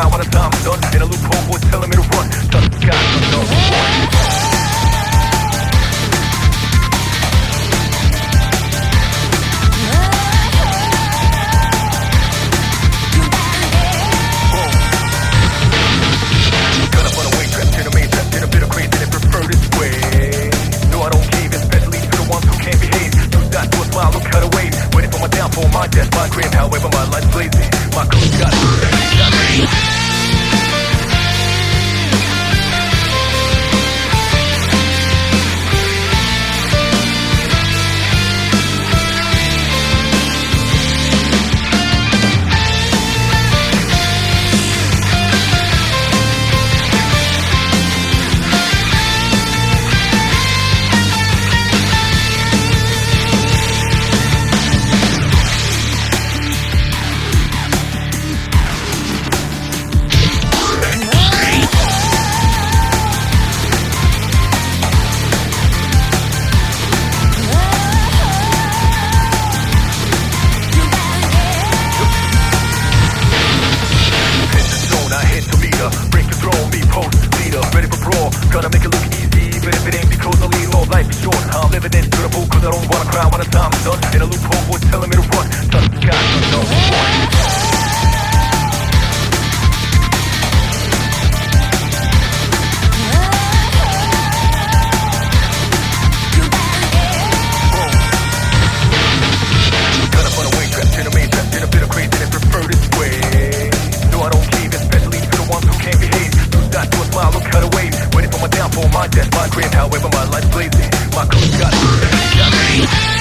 around with a dumb. Cream. However, my life's blazing. My crew got it. dividends to the pool, cause I don't wanna cry when the time is done. In a loophole, boys telling me Discovery.